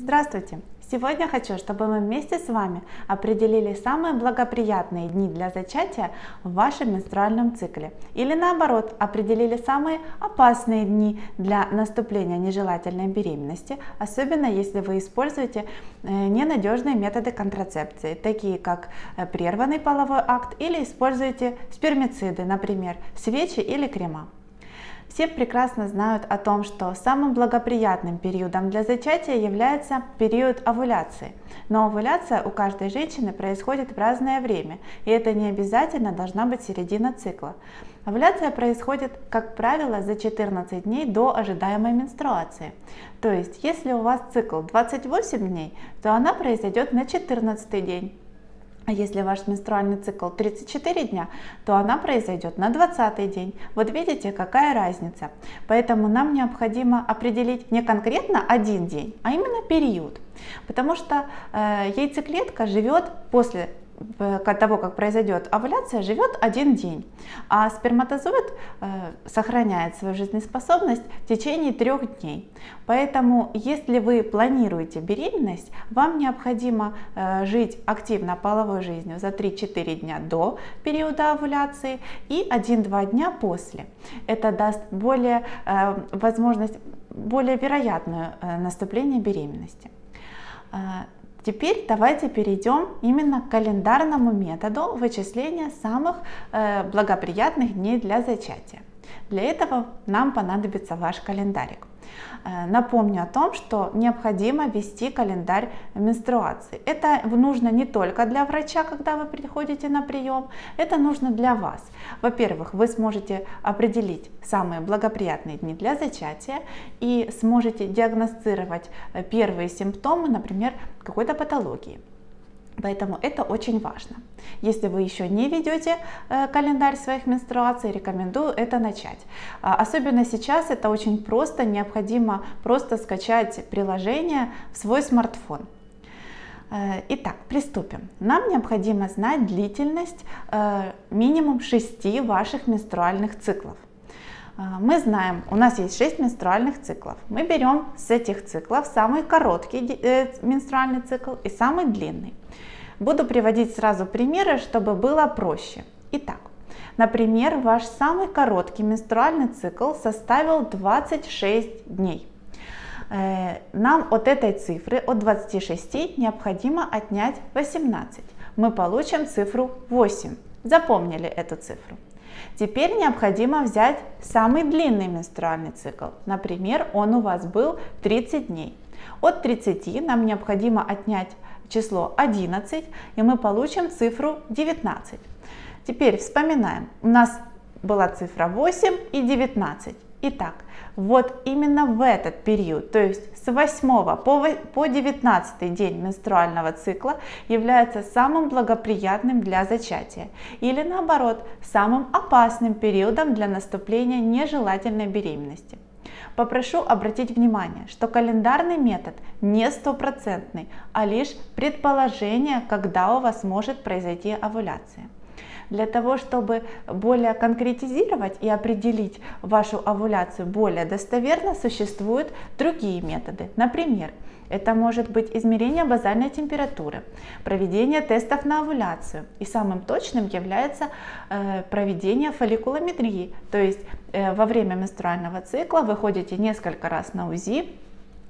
Здравствуйте! Сегодня хочу, чтобы мы вместе с вами определили самые благоприятные дни для зачатия в вашем менструальном цикле. Или наоборот, определили самые опасные дни для наступления нежелательной беременности, особенно если вы используете э, ненадежные методы контрацепции, такие как э, прерванный половой акт или используете спермициды, например, свечи или крема. Все прекрасно знают о том, что самым благоприятным периодом для зачатия является период овуляции. Но овуляция у каждой женщины происходит в разное время, и это не обязательно должна быть середина цикла. Овуляция происходит, как правило, за 14 дней до ожидаемой менструации. То есть, если у вас цикл 28 дней, то она произойдет на 14 день. А если ваш менструальный цикл 34 дня, то она произойдет на 20 день. Вот видите, какая разница. Поэтому нам необходимо определить не конкретно один день, а именно период. Потому что э, яйцеклетка живет после того, как произойдет овуляция, живет один день, а сперматозоид э, сохраняет свою жизнеспособность в течение трех дней. Поэтому, если вы планируете беременность, вам необходимо э, жить активно половой жизнью за 3-4 дня до периода овуляции и 1-2 дня после. Это даст более э, возможность, более вероятное наступление беременности. Теперь давайте перейдем именно к календарному методу вычисления самых э, благоприятных дней для зачатия. Для этого нам понадобится ваш календарик. Э, напомню о том, что необходимо вести календарь менструации. Это нужно не только для врача, когда вы приходите на прием, это нужно для вас. Во-первых, вы сможете определить самые благоприятные дни для зачатия и сможете диагностировать э, первые симптомы, например, какой-то патологии. Поэтому это очень важно. Если вы еще не ведете э, календарь своих менструаций, рекомендую это начать. А, особенно сейчас это очень просто, необходимо просто скачать приложение в свой смартфон. Э, итак, приступим. Нам необходимо знать длительность э, минимум 6 ваших менструальных циклов. Мы знаем, у нас есть 6 менструальных циклов. Мы берем с этих циклов самый короткий менструальный цикл и самый длинный. Буду приводить сразу примеры, чтобы было проще. Итак, например, ваш самый короткий менструальный цикл составил 26 дней. Э, нам от этой цифры, от 26, необходимо отнять 18. Мы получим цифру 8. Запомнили эту цифру. Теперь необходимо взять самый длинный менструальный цикл. Например, он у вас был 30 дней. От 30 нам необходимо отнять число 11, и мы получим цифру 19. Теперь вспоминаем. У нас была цифра 8 и 19. Итак, вот именно в этот период, то есть с 8 по 19 день менструального цикла является самым благоприятным для зачатия или наоборот, самым опасным периодом для наступления нежелательной беременности. Попрошу обратить внимание, что календарный метод не стопроцентный, а лишь предположение, когда у вас может произойти овуляция. Для того, чтобы более конкретизировать и определить вашу овуляцию более достоверно, существуют другие методы. Например, это может быть измерение базальной температуры, проведение тестов на овуляцию. И самым точным является э, проведение фолликулометрии. То есть э, во время менструального цикла вы ходите несколько раз на УЗИ,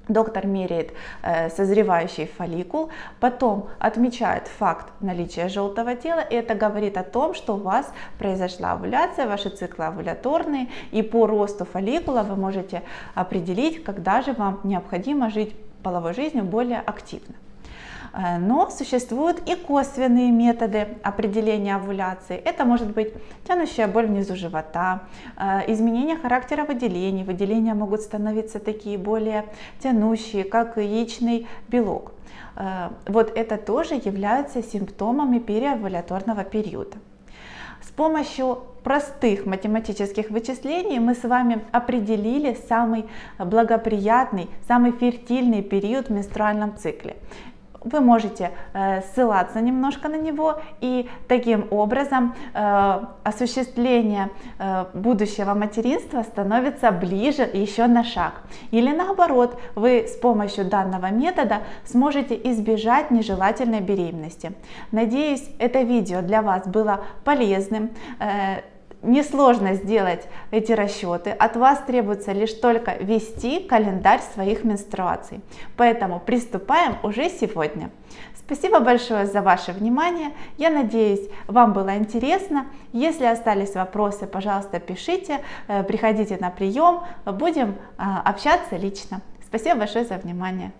Доктор меряет э, созревающий фолликул, потом отмечает факт наличия желтого тела, и это говорит о том, что у вас произошла овуляция, ваши циклы овуляторные, и по росту фолликула вы можете определить, когда же вам необходимо жить половой жизнью более активно. Э, но существуют и косвенные методы определения овуляции. Это может быть тянущая боль внизу живота, э, изменение характера выделений. Выделения могут становиться такие более тянущие, как яичный белок. Э, вот это тоже являются симптомами переовуляторного периода. С помощью простых математических вычислений мы с вами определили самый благоприятный, самый фертильный период в менструальном цикле. Вы можете э, ссылаться немножко на него и таким образом э, осуществление э, будущего материнства становится ближе еще на шаг. Или наоборот, вы с помощью данного метода сможете избежать нежелательной беременности. Надеюсь, это видео для вас было полезным. Несложно сделать эти расчеты. От вас требуется лишь только вести календарь своих менструаций. Поэтому приступаем уже сегодня. Спасибо большое за ваше внимание. Я надеюсь, вам было интересно. Если остались вопросы, пожалуйста, пишите, э, приходите на прием, будем э, общаться лично. Спасибо большое за внимание.